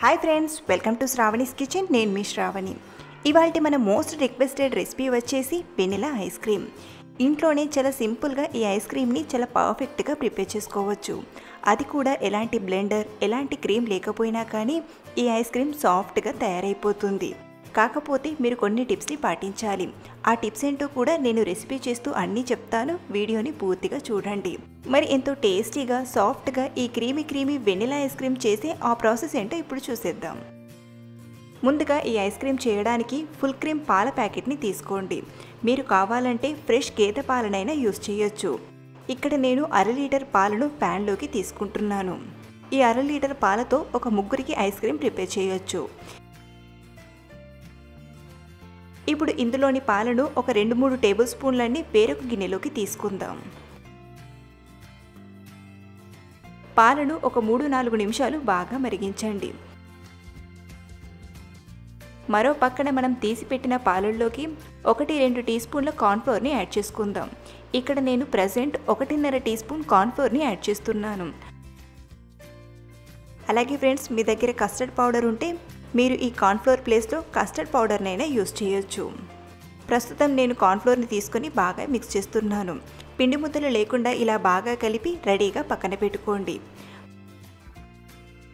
Hi friends welcome to Sravani's kitchen నేను మీ శ్రావణి. ఇవాళ మన మోస్ట్ రిక్వెస్టెడ్ రెసిపీ వచ్చేసి వెనిలా ఐస్ క్రీమ్. ఇంట్లోనే చాలా సింపుల్గా ఈ ఐస్ క్రీమ్ని చాలా పర్ఫెక్ట్గా ప్రిపేర్ చేసుకోవచ్చు. అది కూడా ఎలాంటి బ్లెండర్ ఎలాంటి క్రీమ్ లేకపోయినా కానీ ఈ ఐస్ క్రీమ్ సాఫ్ట్గా తయారైపోతుంది. కాకపోతే మీరు కొన్ని టిప్స్ని పాటించాలి. ఆ టిప్స్ ఏంటో కూడా నేను రెసిపీ చేస్తూ అన్నీ చెప్తాను. వీడియోని పూర్తిగా చూడండి. మరి ఎంతో టేస్టీగా సాఫ్ట్గా ఈ creamy creamy vanilla ice cream చేసే ఆ ప్రాసెస్ ఏంటో ఇప్పుడు చూసేద్దాం. ముందుగా ఈ ఐస్ క్రీమ్ చేయడానికి ఫుల్ క్రీమ్ పాల ప్యాకెట్ని తీసుకోండి. మీరు కావాలంటే ఫ్రెష్ గేదె పాలనైనా యూస్ చేయొచ్చు. ఇక్కడ నేను అర లీటర్ పాలను ప్యాన్లోకి తీసుకుంటున్నాను. ఈ అర లీటర్ పాలతో ఒక ముగ్గురికి ఐస్ క్రీమ్ ప్రిపేర్ చేయొచ్చు. ఇప్పుడు ఇందులోని పాలను ఒక రెండు మూడు టేబుల్ స్పూన్లన్నీ వేరొక గిన్నెలోకి తీసుకుందాం. పాలను ఒక మూడు నాలుగు నిమిషాలు బాగా మరిగించండి. మరో పక్కన మనం తీసిపెట్టిన పాలల్లోకి ఒకటి రెండు టీ స్పూన్ల కార్న్ఫ్లోర్ని యాడ్ చేసుకుందాం. ఇక్కడ నేను ప్రజెంట్ ఒకటిన్నర టీ స్పూన్ కార్న్ఫ్లోర్ని యాడ్ చేస్తున్నాను. అలాగే ఫ్రెండ్స్ మీ దగ్గర కస్టర్డ్ పౌడర్ ఉంటే మీరు ఈ కార్న్ఫ్లోర్ ప్లేస్లో కస్టర్డ్ పౌడర్నైనా యూజ్ చేయొచ్చు. ప్రస్తుతం నేను కార్న్ఫ్లోర్ని తీసుకొని బాగా మిక్స్ చేస్తున్నాను. పిండి ముద్దలు లేకుండా ఇలా బాగా కలిపి రెడీగా పక్కన పెట్టుకోండి.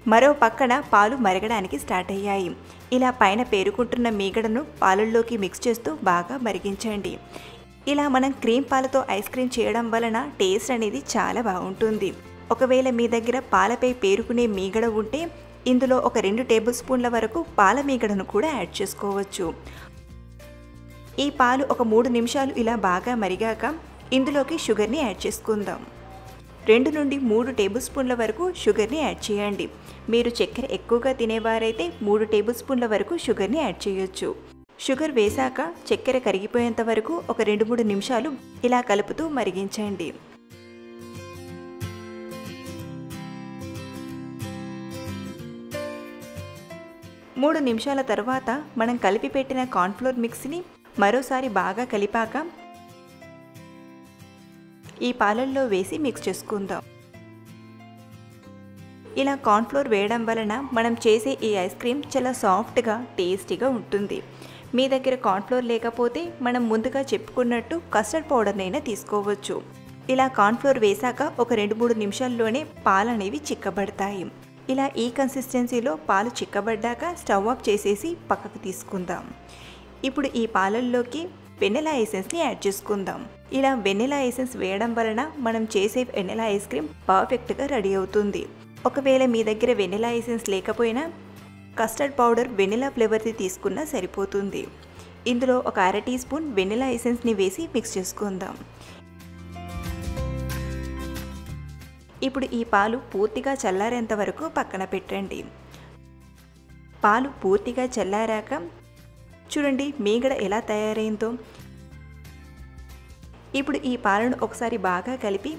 మరో పక్కన పాలు మరగడానికి స్టార్ట్ అయ్యాయి. ఇలా పైన పేరుకుంటున్న మీగడను పాలల్లోకి మిక్స్ చేస్తూ బాగా మరిగించండి. ఇలా మనం క్రీమ్ పాలతో ఐస్ క్రీమ్ చేయడం వలన టేస్ట్ అనేది చాలా బాగుంటుంది. ఒకవేళ మీ దగ్గర పాలపై పేరుకునే మీగడ ఉంటే ఇందులో ఒక రెండు టేబుల్ స్పూన్ల వరకు పాల మీగడను కూడా యాడ్ చేసుకోవచ్చు. ఈ పాలు ఒక మూడు నిమిషాలు ఇలా బాగా మరిగాక ఇందులోకి షుగర్ని యాడ్ చేసుకుందాం. రెండు నుండి మూడు టేబుల్ స్పూన్ల వరకు షుగర్ని యాడ్ చేయండి. మీరు చక్కెర ఎక్కువగా తినేవారైతే మూడు టేబుల్ స్పూన్ల వరకు షుగర్ని యాడ్ చేయొచ్చు. షుగర్ వేశాక చక్కెర కరిగిపోయేంత వరకు ఒక రెండు మూడు నిమిషాలు ఇలా కలుపుతూ మరిగించండి. మూడు నిమిషాల తర్వాత మనం కలిపి పెట్టిన కార్న్ఫ్లోర్ మిక్స్ని మరోసారి బాగా కలిపాక ఈ పాలల్లో వేసి మిక్స్ చేసుకుందాం. ఇలా కార్న్ఫ్లోర్ వేయడం వలన మనం చేసే ఈ ఐస్ క్రీమ్ చాలా సాఫ్ట్గా టేస్టీగా ఉంటుంది. మీ దగ్గర కార్న్ఫ్లోర్ లేకపోతే మనం ముందుగా చెప్పుకున్నట్టు కస్టర్డ్ పౌడర్నైనా తీసుకోవచ్చు. ఇలా కార్న్ఫ్లోర్ వేశాక ఒక రెండు మూడు నిమిషాల్లోనే పాలనేవి చిక్కబడతాయి. ఇలా ఈ కన్సిస్టెన్సీలో పాలు చిక్కబడ్డాక స్టవ్ ఆఫ్ చేసేసి పక్కకు తీసుకుందాం. ఇప్పుడు ఈ పాలల్లోకి వెన్నెలా ఎసెన్స్ని యాడ్ చేసుకుందాం. ఇలా వెన్నెలా ఎసెన్స్ వేయడం వలన మనం చేసే వెన్నెలా ఐస్ క్రీమ్ పర్ఫెక్ట్గా రెడీ అవుతుంది. ఒకవేళ మీ దగ్గర వెనిలా ఎసెన్స్ లేకపోయినా కస్టర్డ్ పౌడర్ వెనిలా ఫ్లేవర్ది తీసుకున్నా సరిపోతుంది. ఇందులో ఒక అర టీ స్పూన్ వెనిలా ఎసెన్స్ని వేసి మిక్స్ చేసుకుందాం. ఇప్పుడు ఈ పాలు పూర్తిగా చల్లారేంత వరకు పక్కన పెట్టండి. పాలు పూర్తిగా చల్లారాక చూడండి మీగడ ఎలా తయారైందో. ఇప్పుడు ఈ పాలను ఒకసారి బాగా కలిపి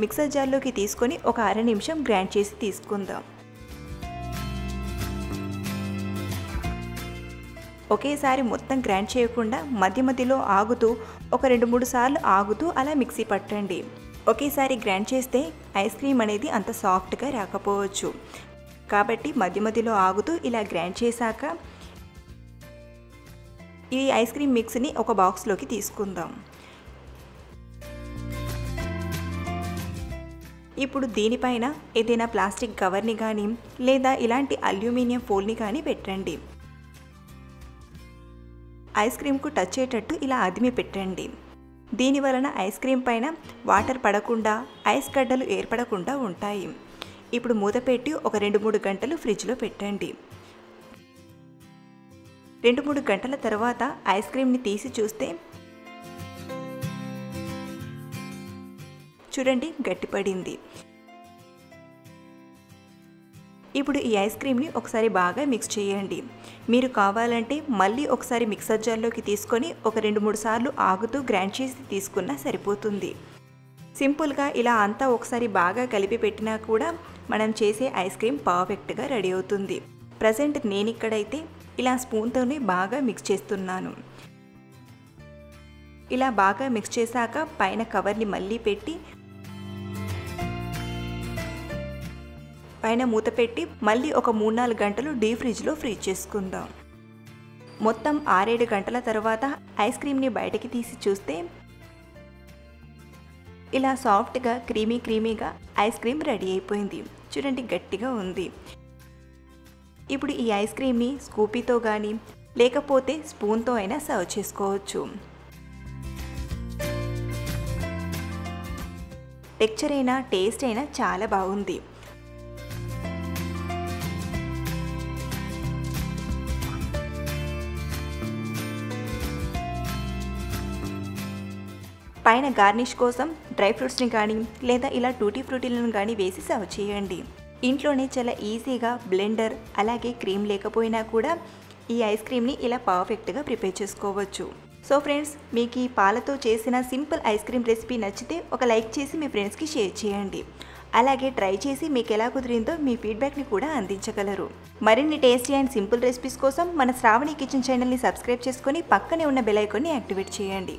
మిక్సర్ జార్లోకి తీసుకొని ఒక అర నిమిషం గ్రైండ్ చేసి తీసుకుందాం. ఒకేసారి మొత్తం గ్రైండ్ చేయకుండా మధ్య మధ్యలో ఆగుతూ ఒక రెండు మూడు సార్లు ఆగుతూ అలా మిక్సీ పట్టండి. ఒకేసారి గ్రైండ్ చేస్తే ఐస్ క్రీమ్ అనేది అంత సాఫ్ట్గా రాకపోవచ్చు. కాబట్టి మధ్య మధ్యలో ఆగుతూ ఇలా గ్రైండ్ చేశాక ఈ ఐస్ క్రీమ్ మిక్స్ని ఒక బాక్స్లోకి తీసుకుందాం. ఇప్పుడు దీనిపైన ఏదైనా ప్లాస్టిక్ కవర్ని కానీ లేదా ఇలాంటి అల్యూమినియం ఫోల్ని కానీ పెట్టండి. ఐస్ క్రీమ్కు టచ్ అయ్యేటట్టు ఇలా అదిమి పెట్టండి. దీని వలన ఐస్ క్రీమ్ పైన వాటర్ పడకుండా ఐస్ గడ్డలు ఏర్పడకుండా ఉంటాయి. ఇప్పుడు మూత పెట్టి ఒక రెండు మూడు గంటలు ఫ్రిడ్జ్లో పెట్టండి. రెండు మూడు గంటల తర్వాత ఐస్ క్రీమ్ని తీసి చూస్తే చూడండి గట్టిపడింది. ఇప్పుడు ఈ ఐస్ క్రీమ్ని ఒకసారి బాగా మిక్స్ చేయండి. మీరు కావాలంటే మళ్ళీ ఒకసారి మిక్సర్ జార్లోకి తీసుకొని ఒక రెండు మూడు సార్లు ఆగుతూ గ్రైండ్ చేసి తీసుకున్నా సరిపోతుంది. సింపుల్గా ఇలా అంతా ఒకసారి బాగా కలిపి పెట్టినా కూడా మనం చేసే ఐస్ క్రీమ్ పర్ఫెక్ట్గా రెడీ అవుతుంది. ప్రజెంట్ నేను ఇక్కడైతే ఇలా స్పూన్తోనే బాగా మిక్స్ చేస్తున్నాను. ఇలా బాగా మిక్స్ చేశాక పైన కవర్ని మళ్ళీ పెట్టి పైన మూత పెట్టి మళ్ళీ ఒక మూడు నాలుగు గంటలు డీ ఫ్రిడ్జ్లో ఫ్రీజ్ చేసుకుందాం. మొత్తం ఆరేడు గంటల తర్వాత ఐస్ క్రీమ్ని బయటకి తీసి చూస్తే ఇలా సాఫ్ట్గా క్రీమీ క్రీమీగా ఐస్ క్రీమ్ రెడీ అయిపోయింది. చూడండి గట్టిగా ఉంది. ఇప్పుడు ఈ ఐస్ క్రీమ్ని స్కూపీతో కానీ లేకపోతే స్పూన్తో అయినా సర్వ్ చేసుకోవచ్చు. టెక్చర్ అయినా టేస్ట్ అయినా చాలా బాగుంది. పైన గార్నిష్ కోసం డ్రై ఫ్రూట్స్ని కానీ లేదా ఇలా టూటీ ఫ్రూటీలను కానీ వేసి సర్వ్ చేయండి. ఇంట్లోనే చాలా ఈజీగా బ్లెండర్ అలాగే క్రీమ్ లేకపోయినా కూడా ఈ ఐస్ క్రీమ్ని ఇలా పర్ఫెక్ట్గా ప్రిపేర్ చేసుకోవచ్చు. సో ఫ్రెండ్స్ మీకు ఈ పాలతో చేసిన సింపుల్ ఐస్ క్రీమ్ రెసిపీ నచ్చితే ఒక లైక్ చేసి మీ ఫ్రెండ్స్కి షేర్ చేయండి. అలాగే ట్రై చేసి మీకు ఎలా కుదిరిందో మీ ఫీడ్బ్యాక్ని కూడా అందించగలరు. మరిన్ని టేస్టీ అండ్ సింపుల్ రెసిపీస్ కోసం మన శ్రావణి కిచెన్ ఛానల్ని సబ్స్క్రైబ్ చేసుకొని పక్కనే ఉన్న బెల్ ఐకాన్ని యాక్టివేట్ చేయండి.